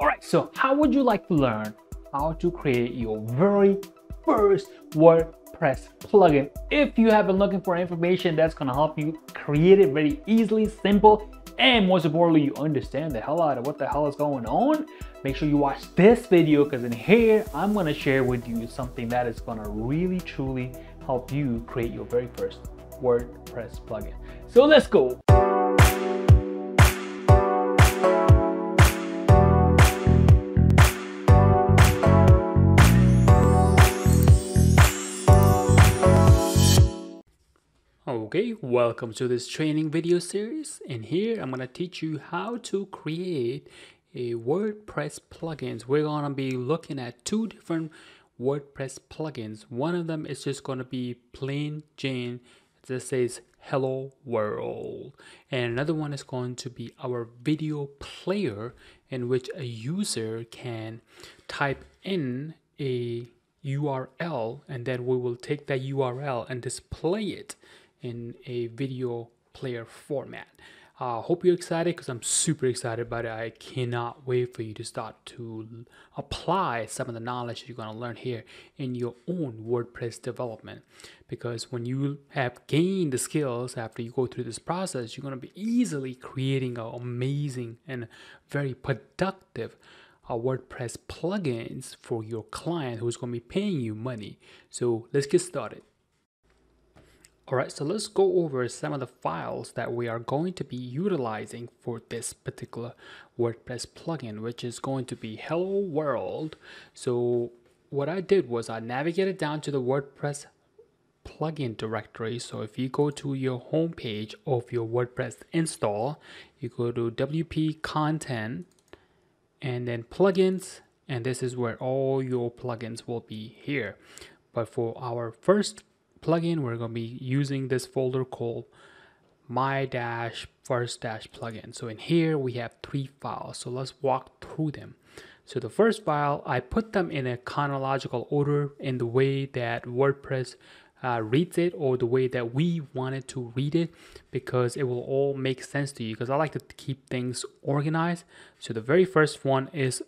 All right, so how would you like to learn how to create your very first WordPress plugin? If you have been looking for information that's gonna help you create it very easily, simple, and most importantly, you understand the hell out of what the hell is going on, make sure you watch this video because in here, I'm gonna share with you something that is gonna really truly help you create your very first WordPress plugin. So let's go. Okay, welcome to this training video series. And here I'm going to teach you how to create a WordPress plugins. We're going to be looking at two different WordPress plugins. One of them is just going to be plain Jane. This says hello world. And another one is going to be our video player in which a user can type in a URL and then we will take that URL and display it in a video player format. Uh, hope you're excited because I'm super excited about it. I cannot wait for you to start to apply some of the knowledge you're going to learn here in your own WordPress development. Because when you have gained the skills after you go through this process, you're going to be easily creating an amazing and very productive uh, WordPress plugins for your client who's going to be paying you money. So let's get started. Alright, so let's go over some of the files that we are going to be utilizing for this particular WordPress plugin, which is going to be Hello World. So what I did was I navigated down to the WordPress plugin directory. So if you go to your home page of your WordPress install, you go to WP content and then plugins, and this is where all your plugins will be here. But for our first plugin, we're going to be using this folder called my dash first dash plugin. So in here we have three files. So let's walk through them. So the first file, I put them in a chronological order in the way that WordPress uh, reads it or the way that we wanted to read it because it will all make sense to you because I like to keep things organized. So the very first one is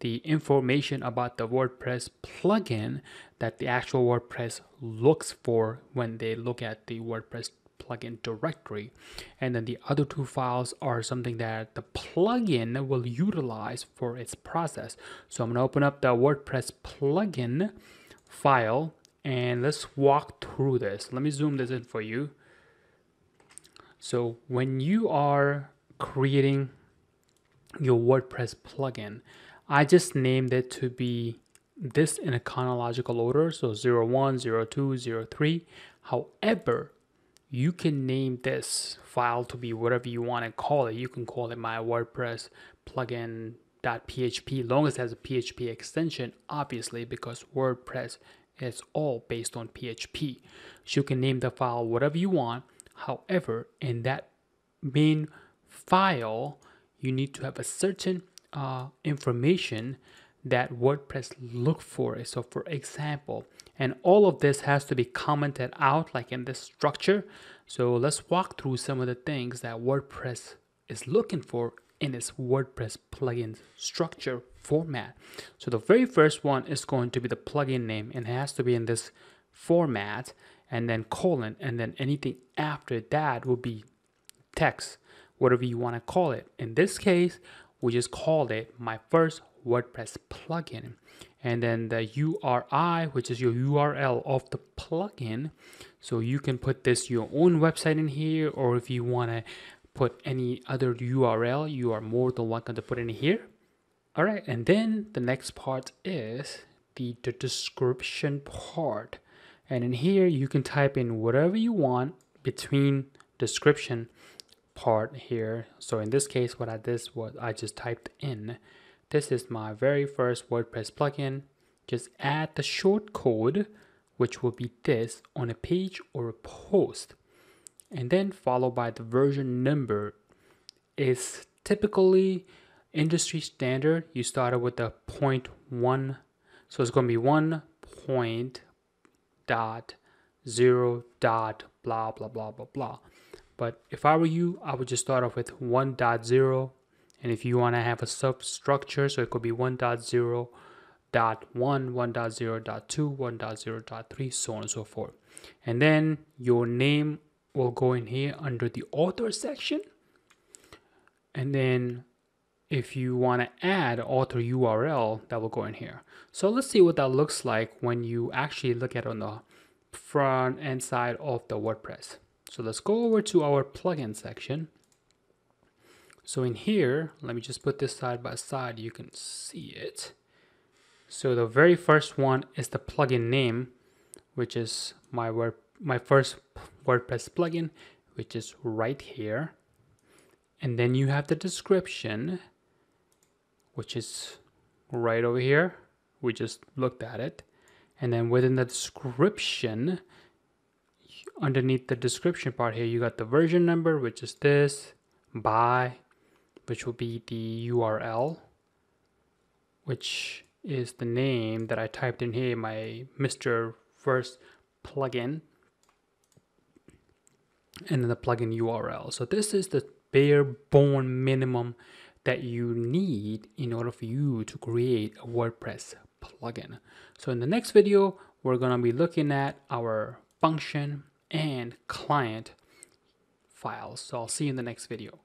the information about the WordPress plugin that the actual WordPress looks for when they look at the WordPress plugin directory. And then the other two files are something that the plugin will utilize for its process. So I'm to open up the WordPress plugin file and let's walk through this. Let me zoom this in for you. So when you are creating your WordPress plugin, I just named it to be this in a chronological order, so 01, 02, 03. However, you can name this file to be whatever you want to call it. You can call it my WordPress plugin.php, long as it has a PHP extension, obviously, because WordPress is all based on PHP. So you can name the file whatever you want. However, in that main file, you need to have a certain uh, information that WordPress look for. So for example, and all of this has to be commented out like in this structure. So let's walk through some of the things that WordPress is looking for in its WordPress plugin structure format. So the very first one is going to be the plugin name and it has to be in this format and then colon and then anything after that will be text, whatever you want to call it. In this case, we just called it my first WordPress plugin. And then the URI, which is your URL of the plugin. So you can put this your own website in here, or if you want to put any other URL, you are more than welcome to put in here. All right, and then the next part is the, the description part. And in here, you can type in whatever you want between description part here. So in this case, what I did was I just typed in, this is my very first WordPress plugin. Just add the short code, which will be this on a page or a post. And then followed by the version number is typically industry standard. You started with the point one. So it's going to be one point dot zero dot blah blah blah blah blah but if I were you, I would just start off with 1.0 And if you want to have a substructure, so it could be 1.0 dot 1, 1.0 dot 2, 1.0 dot 3, so on and so forth. And then your name will go in here under the author section. And then if you want to add author URL, that will go in here. So let's see what that looks like when you actually look at it on the front end side of the WordPress. So let's go over to our plugin section. So in here, let me just put this side by side, you can see it. So the very first one is the plugin name, which is my word, my first WordPress plugin, which is right here. And then you have the description, which is right over here. We just looked at it. And then within the description, underneath the description part here, you got the version number, which is this, by, which will be the URL, which is the name that I typed in here, my Mr. First plugin, and then the plugin URL. So this is the bare bone minimum that you need in order for you to create a WordPress plugin. So in the next video, we're to be looking at our function and client files. So I'll see you in the next video.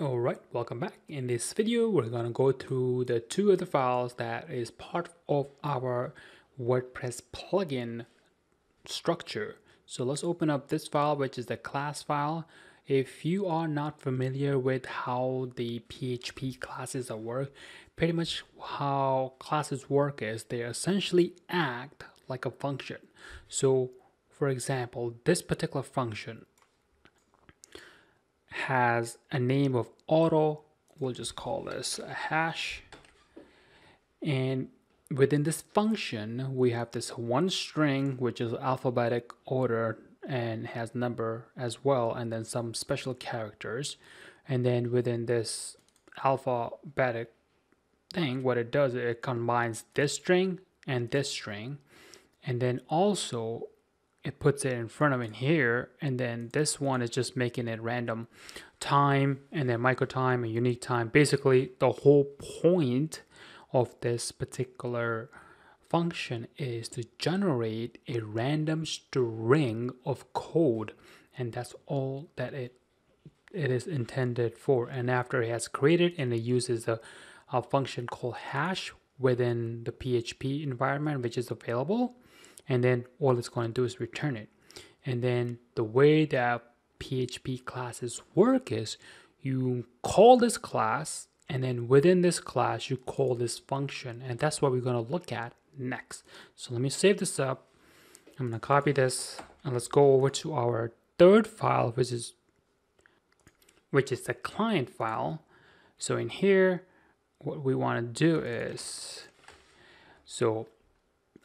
Alright, welcome back. In this video, we're to go through the two other files that is part of our WordPress plugin structure. So let's open up this file, which is the class file. If you are not familiar with how the PHP classes are work, pretty much how classes work is they essentially act like a function. So for example, this particular function has a name of auto we'll just call this a hash. And within this function we have this one string which is alphabetic order and has number as well and then some special characters. And then within this alphabetic thing what it does it combines this string and this string. And then also it puts it in front of it here and then this one is just making it random. Time and then micro time and unique time. Basically the whole point of this particular function is to generate a random string of code and that's all that it it is intended for. And after it has created and it uses a, a function called hash within the php environment which is available and then all it's going to do is return it. And then the way that PHP classes work is you call this class and then within this class you call this function and that's what we're going to look at next. So let me save this up. I'm going to copy this and let's go over to our third file which is which is the client file. So in here what we want to do is so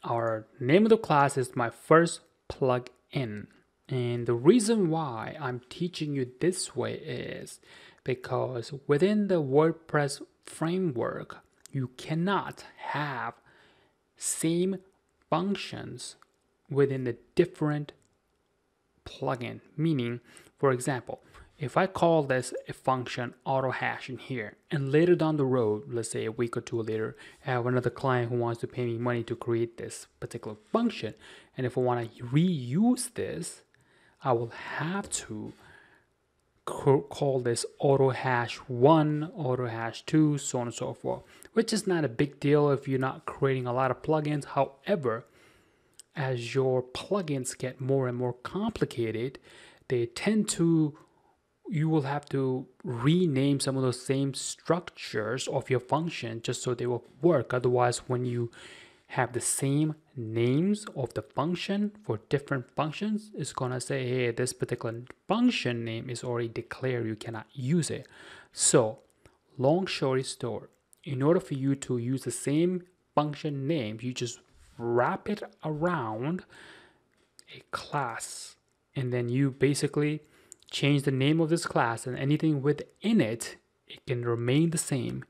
our name of the class is my first plugin. And the reason why I'm teaching you this way is because within the WordPress framework, you cannot have same functions within the different plugin. Meaning, for example, if I call this a function auto hash in here, and later down the road, let's say a week or two later, I have another client who wants to pay me money to create this particular function, and if I want to reuse this, I will have to call this auto hash 1, auto hash 2, so on and so forth, which is not a big deal if you're not creating a lot of plugins. However, as your plugins get more and more complicated, they tend to you will have to rename some of those same structures of your function just so they will work. Otherwise, when you have the same names of the function for different functions, it's gonna say, hey, this particular function name is already declared, you cannot use it. So, long story short, in order for you to use the same function name, you just wrap it around a class and then you basically change the name of this class and anything within it, it can remain the same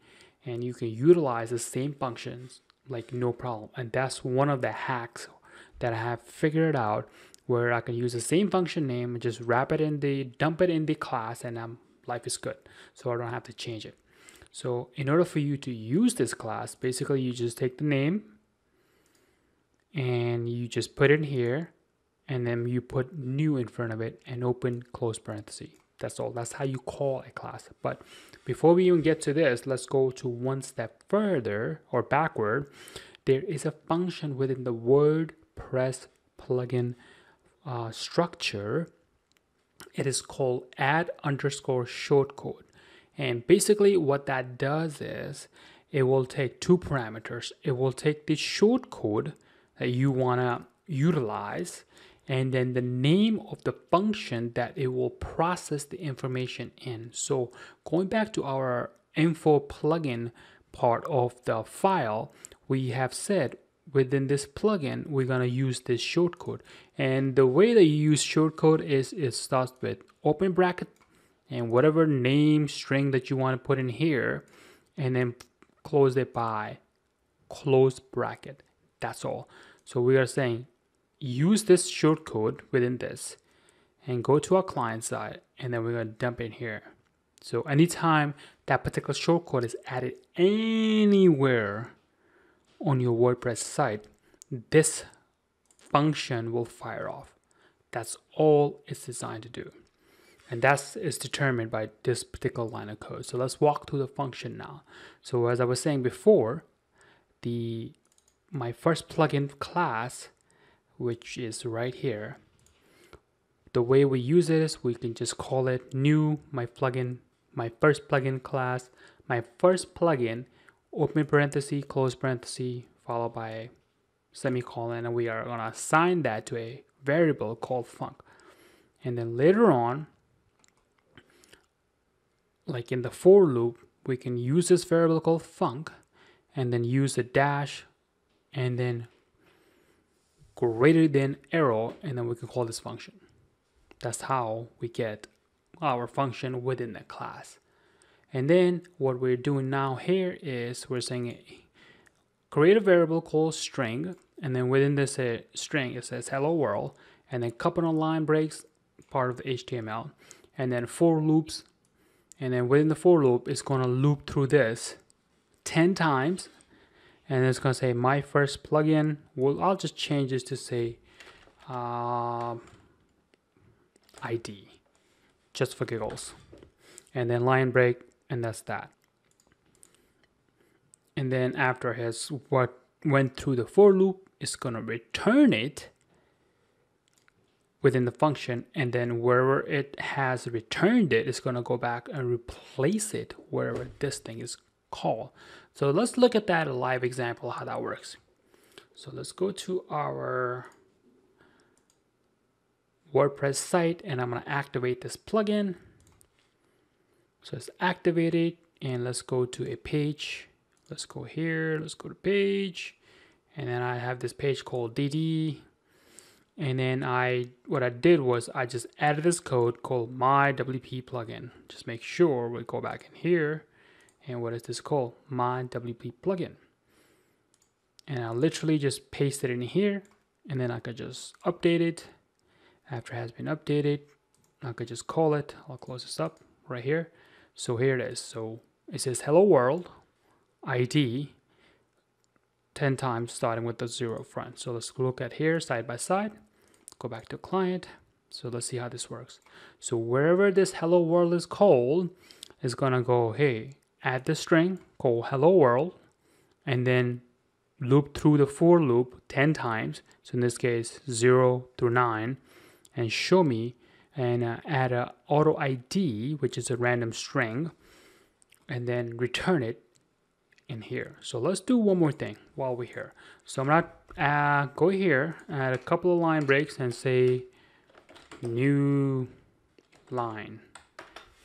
and you can utilize the same functions like no problem. And that's one of the hacks that I have figured out where I can use the same function name and just wrap it in the, dump it in the class and um, life is good. So I don't have to change it. So in order for you to use this class, basically you just take the name and you just put it in here and then you put new in front of it and open close parenthesis. That's all. That's how you call a class. But before we even get to this, let's go to one step further or backward. There is a function within the WordPress plugin uh, structure. It is called add underscore shortcode. And basically what that does is it will take two parameters. It will take the shortcode that you want to utilize and then the name of the function that it will process the information in. So going back to our info plugin part of the file, we have said within this plugin, we're gonna use this shortcode. And the way that you use shortcode is it starts with open bracket and whatever name string that you want to put in here, and then close it by close bracket. That's all. So we are saying use this shortcode within this and go to our client side and then we're going to dump it here. So anytime that particular shortcode is added anywhere on your WordPress site, this function will fire off. That's all it's designed to do. And that is determined by this particular line of code. So let's walk through the function now. So as I was saying before, the my first plugin class which is right here. The way we use it is we can just call it new, my plugin, my first plugin class, my first plugin, open parenthesis, close parenthesis, followed by semicolon, and we are gonna assign that to a variable called func. And then later on, like in the for loop, we can use this variable called func and then use a dash and then greater than arrow and then we can call this function. That's how we get our function within the class. And then what we're doing now here is we're saying create a variable called string and then within this uh, string it says hello world and then couple of line breaks part of the HTML and then for loops and then within the for loop it's going to loop through this 10 times and it's to say my first plugin well I'll just change this to say uh, ID just for giggles. And then line break and that's that. And then after it has what went through the for loop it's going to return it within the function and then wherever it has returned it it's going to go back and replace it wherever this thing is called so let's look at that live example, how that works. So let's go to our WordPress site and I'm gonna activate this plugin. So it's activated and let's go to a page. Let's go here, let's go to page. And then I have this page called DD. And then I, what I did was I just added this code called my WP plugin. Just make sure we go back in here and what is this called? My WP plugin. And I'll literally just paste it in here and then I could just update it. After it has been updated, I could just call it. I'll close this up right here. So here it is. So it says hello world ID 10 times starting with the zero front. So let's look at here side by side. Go back to client. So let's see how this works. So wherever this hello world is called, it's gonna go, hey, add the string called hello world and then loop through the for loop 10 times. So in this case 0 through 9 and show me and uh, add a auto id which is a random string and then return it in here. So let's do one more thing while we're here. So i'm gonna uh, go here add a couple of line breaks and say new line.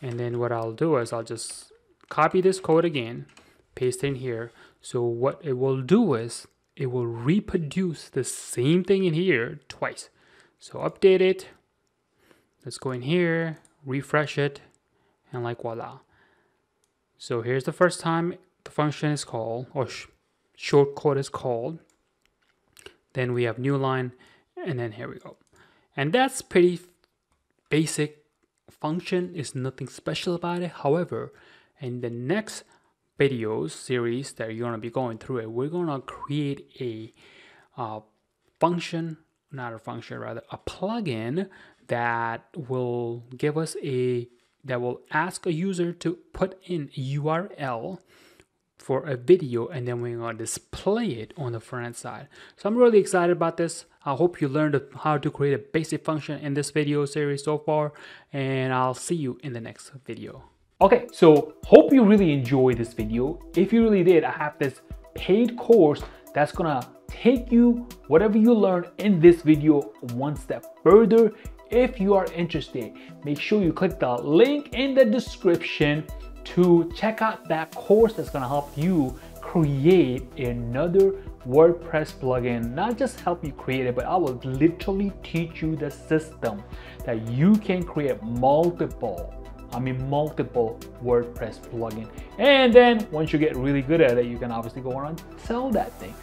And then what i'll do is i'll just copy this code again, paste it in here. So what it will do is it will reproduce the same thing in here twice. So update it. Let's go in here, refresh it, and like voila. So here's the first time the function is called, or sh short code is called. Then we have new line, and then here we go. And that's pretty basic function, is nothing special about it. However, in the next videos series that you're to be going through it, we're going to create a uh, function, not a function, rather a plugin that will give us a that will ask a user to put in URL for a video and then we're to display it on the front side. So I'm really excited about this. I hope you learned how to create a basic function in this video series so far and I'll see you in the next video. Okay, so hope you really enjoyed this video. If you really did, I have this paid course that's gonna take you whatever you learned in this video one step further. If you are interested, make sure you click the link in the description to check out that course that's gonna help you create another WordPress plugin. Not just help you create it, but I will literally teach you the system that you can create multiple I mean multiple WordPress plugin. And then once you get really good at it, you can obviously go around sell that thing.